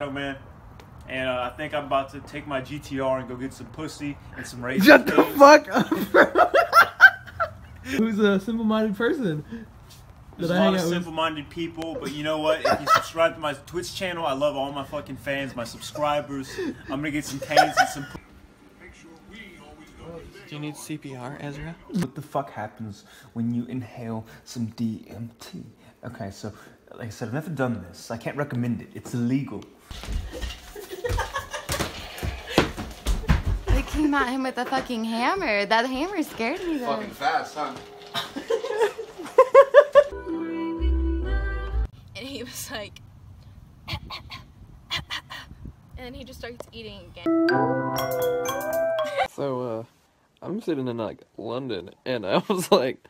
man. And uh, I think I'm about to take my GTR and go get some pussy and some raisin. Shut the fuck up. bro. Who's a simple-minded person? There's that a I lot of simple-minded people, but you know what? If you subscribe to my Twitch channel, I love all my fucking fans, my subscribers. I'm gonna get some canes and some. Do you need CPR, Ezra? What the fuck happens when you inhale some DMT? Okay, so like I said, I've never done this. I can't recommend it. It's illegal. They came at him with a fucking hammer. That hammer scared me though. Fucking fast, huh? and he was like, and then he just starts eating again. So, uh, I'm sitting in like London, and I was like,